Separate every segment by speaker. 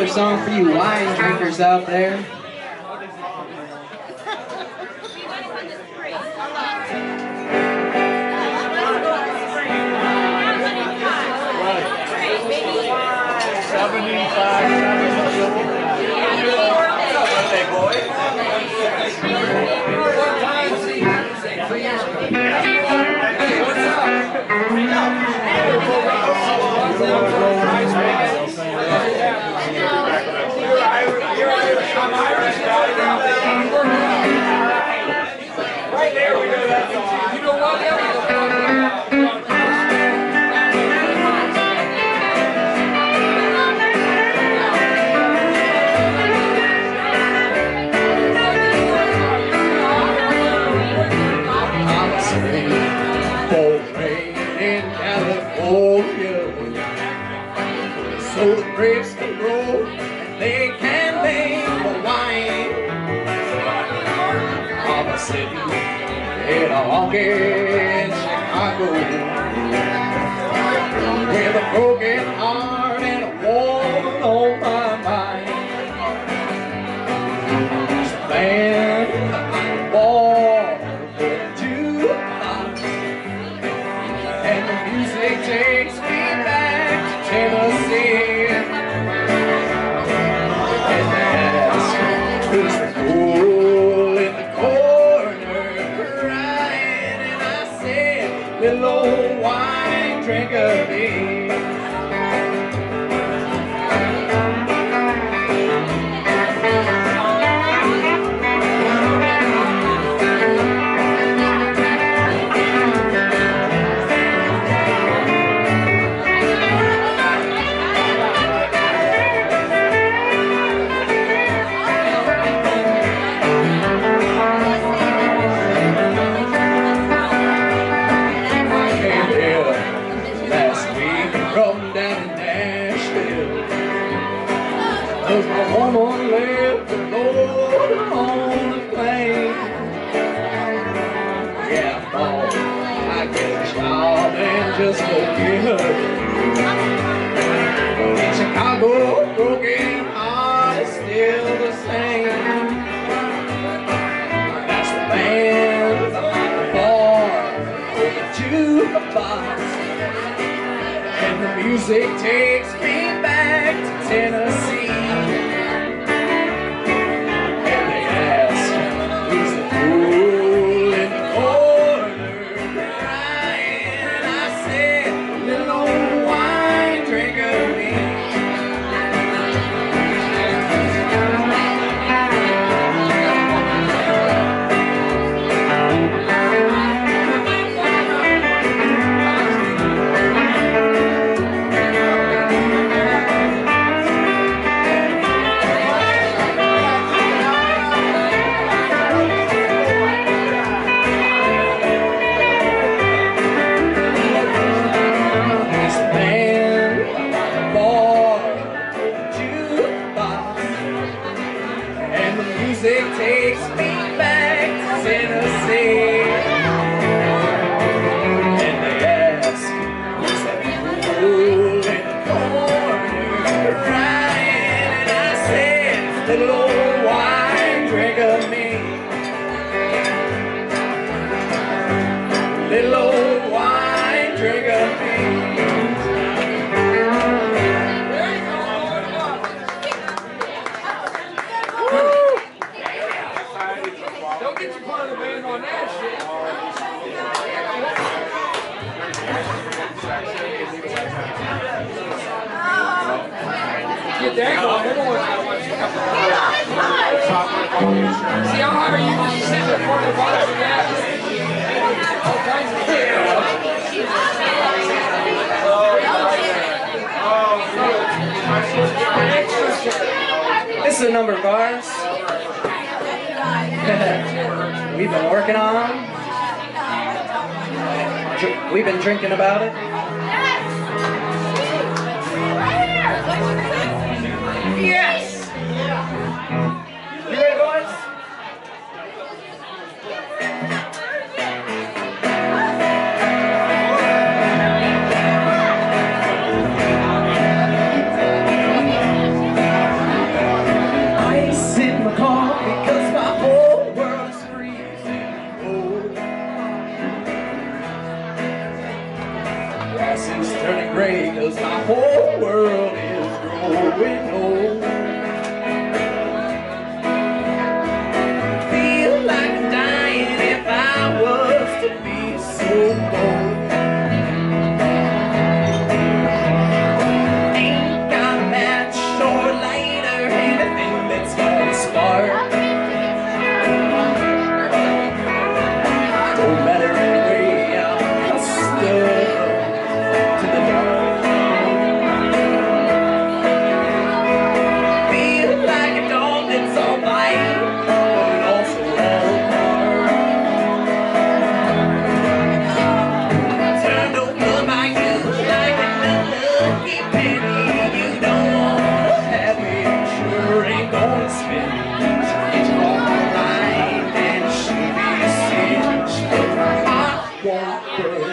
Speaker 1: another song for you wine drinkers out there. What's up? Right there we go. That's all. You know sitting in a walk in Chicago with a broken heart and a woman on my mind. Just a man, born too and the music takes me back to Tennessee. down in Nashville. There's no woman left to go on the plane. Yeah, boy, I get a job and just go get her. In Chicago, broken heart is still the same. That's the band, the bar, the jukebox. Music takes me back to Tennessee. Little old wine drink of me. Little old wine drinker me.
Speaker 2: Don't get your part of the band on that shit. Get that going. Everyone's one.
Speaker 1: This is a number of ours. We've been working on. We've been drinking about it. can't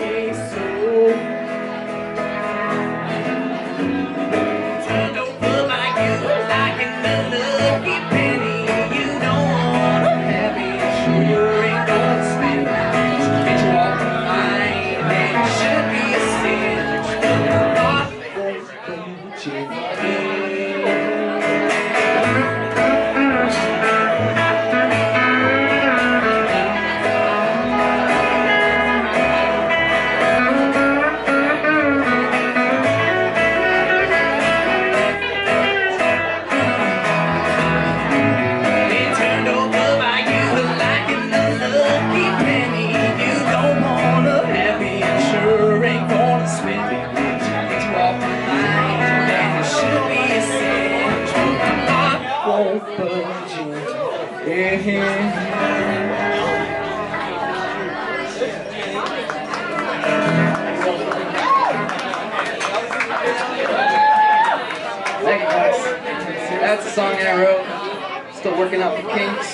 Speaker 1: Isso. That's a song I wrote. Still working out the kinks.